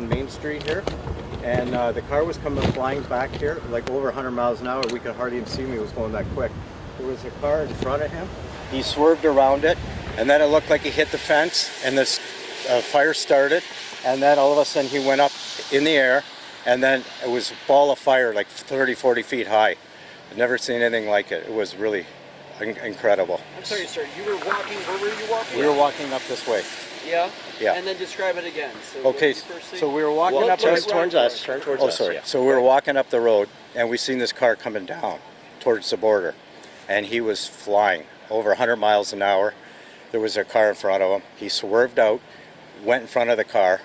on Main Street here, and uh, the car was coming flying back here, like over 100 miles an hour. We could hardly even see me. It was going that quick. There was a car in front of him. He swerved around it, and then it looked like he hit the fence, and this uh, fire started, and then all of a sudden he went up in the air, and then it was a ball of fire like 30, 40 feet high. I've never seen anything like it. It was really incredible. I'm sorry, sir. You were walking. Where were you walking? We were walking up this way. Yeah. Yeah. And then describe it again. So Okay, did you first so we were walking Well, up. turn this- towards us, turn towards Oh, us, sorry. yeah. So we were walking up the road, and we seen this car coming down towards the border, and he was flying over 100 miles an hour. There was a car in front of him. He swerved out, went in front of the car,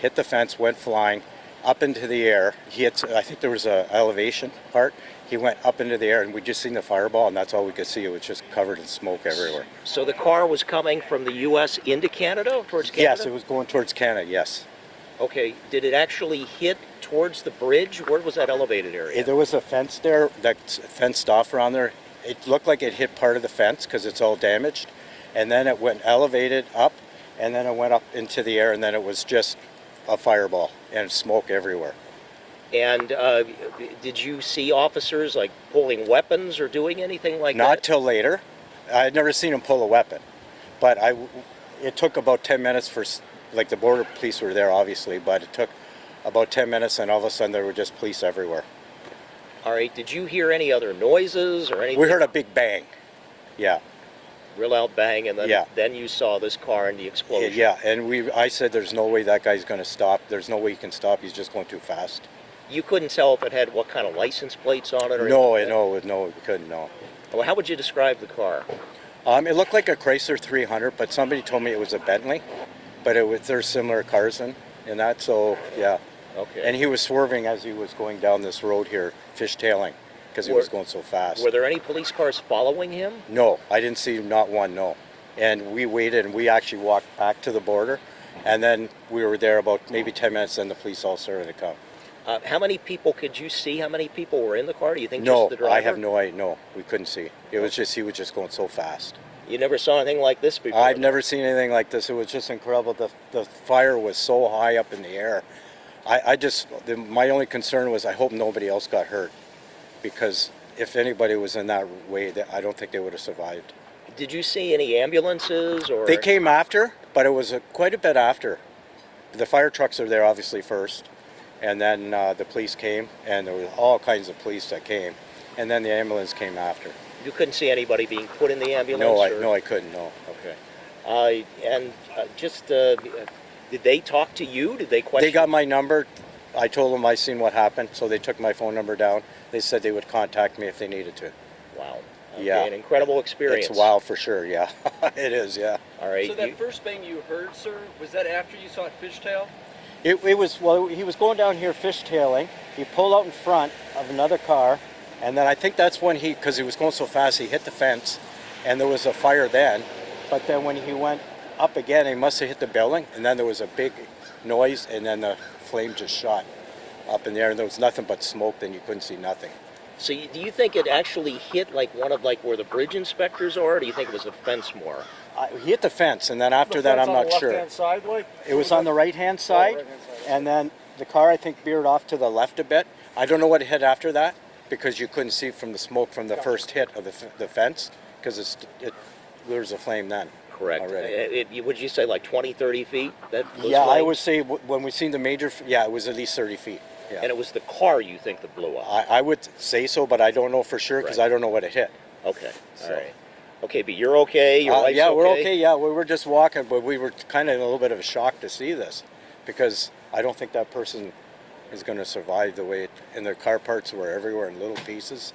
hit the fence, went flying up into the air. He. I think there was an elevation part. He went up into the air, and we just seen the fireball, and that's all we could see. It was just covered in smoke everywhere. So the car was coming from the U.S. into Canada, towards Canada? Yes, it was going towards Canada. Yes. Okay, did it actually hit towards the bridge? Where was that elevated area? There was a fence there that's fenced off around there. It looked like it hit part of the fence because it's all damaged. And then it went elevated up and then it went up into the air and then it was just a fireball and smoke everywhere. And uh, did you see officers like pulling weapons or doing anything like Not that? Not till later. I had never seen him pull a weapon. But I, it took about 10 minutes for, like the border police were there obviously, but it took about 10 minutes and all of a sudden there were just police everywhere. All right, did you hear any other noises or anything? We heard a big bang. Yeah. Real loud bang, and then Yeah. then you saw this car and the explosion. Yeah, and we, I said, there's no way that guy's going to stop. There's no way he can stop. He's just going too fast. You couldn't tell if it had what kind of license plates on it or No, anything no, no, we couldn't, no. Well, how would you describe the car? Um, it looked like a Chrysler 300, but somebody told me it was a Bentley. But it was, there's similar cars in, in that, so yeah. Okay. And he was swerving as he was going down this road here, fishtailing, because he Were- was going so fast. Were there any police cars following him? No, I didn't see not one, no. And we waited and we actually walked back to the border. And then we were there about maybe 10 minutes, and the police all started to come. Uh, how many people could you see? How many people were in the car? Do you think No, just the driver? I have no idea. No, we couldn't see. It was just, he was just going so fast. You never saw anything like this before. I've never seen anything like this. It was just incredible. The, the fire was so high up in the air. I, I just, the, my only concern was I hope nobody else got hurt. Because if anybody was in that way, that I don't think they would have survived. Did you see any ambulances or? They came after, but it was a, quite a bit after. The fire trucks are there obviously first, and then uh, the police came, and there were all kinds of police that came, and then the ambulance came after. You couldn't see anybody being put in the ambulance. No, I or- no, I couldn't. No. Okay. Uh, and uh, just uh, did they talk to you? Did they question? They got my number. I told them I seen what happened, so they took my phone number down. They said they would contact me if they needed to. Wow. Okay, Yeah. An incredible experience. It's wow for sure. Yeah, it is. Yeah. All right. So that you- first bang you heard, sir, was that after you saw it fishtail? It, it was well. He was going down here fishtailing. He pulled out in front of another car, and then I think that's when he, because he was going so fast, he hit the fence, and there was a fire then. But then when he went up again, he must have hit the building, and then there was a big noise, and then the flame just shot up in there, and there was nothing but smoke. Then you couldn't see nothing. so you, do you think it actually hit like one of like where the bridge inspectors are? Or do you think it was a fence more? I, he hit the fence, and then after that, I'm not sure. Side, like? It was on the right-hand oh, side, right-hand side, okay. and then the car I think veered off to the left a bit. I don't know what hit after that because you couldn't see from the smoke from the first hit of the, f- the fence because it's it there was a flame then. Correct. Already. Uh, It, it- would you say like 20, 30 feet? That yeah, I would say when we seen the major, yeah, it was at least 30 feet. Yeah, And it was the car you think that blew up? I, I would say so, but I don't know for sure because Right. I don't know what it hit. Okay. All So- right. Okay, but you're okay. Your Uh, yeah, we're okay. Yeah, we were just walking, but we were kind of in a little bit of a shock to see this because I don't think that person is going to survive the way it, and their car parts were everywhere in little pieces.